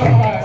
Bye.